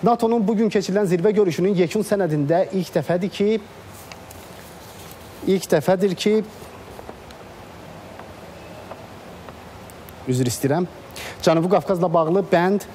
NATO-nun bugün keçirilən zirvə görüşünün yekun sənədində ilk dəfədir ki, ilk dəfədir ki, üzr istəyirəm, Cənubi Qafqazla bağlı bənd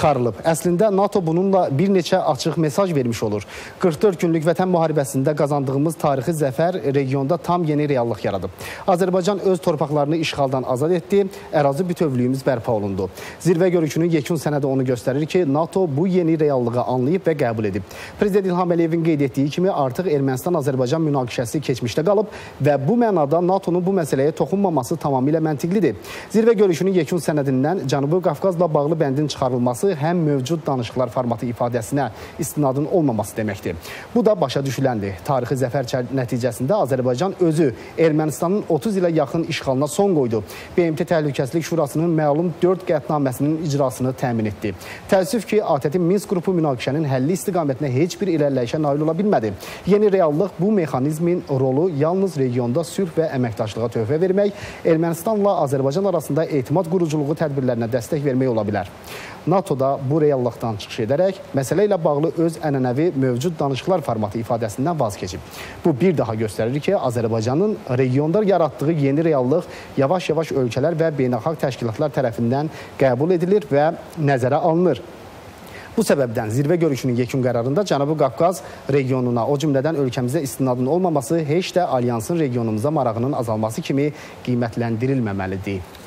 çıxarılıb. Əslində NATO bununla bir neçə açıq mesaj vermiş olur. 44 günlük vətən müharibəsində qazandığımız tarixi zəfər regionda tam yeni reallıq yaradıb. Azərbaycan öz torpaqlarını işğaldan azad etdi, ərazi bütövlüyümüz bərpa olundu. Zirvə görüşünün yekun sənədi onu göstərir ki, NATO bu yeni reallığı anlayıb və qəbul edib. Prezident İlham Əliyevin qeyd etdiyi kimi artıq Ermənistan-Azərbaycan münaqişəsi keçmişdə qalıb və bu mənada NATO-nun bu məsələyə toxunmaması tamamilə məntiqlidir. Zirvə görüşünün yekun sənədindən Cənubi Qafqazla bağlı bəndin çıxarılması olması həm mövcud danışıqlar formatı ifadəsinə istinadın olmaması deməkdir. Bu da başa düşüləndir. Tarixi zəfər nəticəsində Azərbaycan özü Ermənistanın 30 ilə yaxın işğalına son qoydu. BMT Təhlükəsizlik Şurasının məlum 4 qətnaməsinin icrasını təmin etdi. Təəssüf ki, ATƏT-in Minsk qrupu münaqişənin həlli istiqamətində heç bir irəliləyişə nail ola bilmədi. Yeni reallıq bu mexanizmin rolu yalnız regionda sülh və əməkdaşlığa töhfə vermək, Ermənistanla Azərbaycan arasında etimad quruculuğu tədbirlərinə dəstək vermək ola bilər. NATO da bu reallıqdan çıxış edərək məsələ ilə bağlı öz ənənəvi mövcud danışıqlar formatı ifadəsindən vaz keçib. Bu bir daha göstərir ki, Azərbaycanın regionda yaratdığı yeni reallıq yavaş-yavaş ölkələr və beynəlxalq təşkilatlar tərəfindən qəbul edilir və nəzərə alınır. Bu səbəbdən zirvə görüşünün yekun qərarında Cənubi Qafqaz regionuna, o cümlədən ölkəmizə istinadın olmaması heç də alyansın regionumuza marağının azalması kimi qiymətləndirilməməlidir.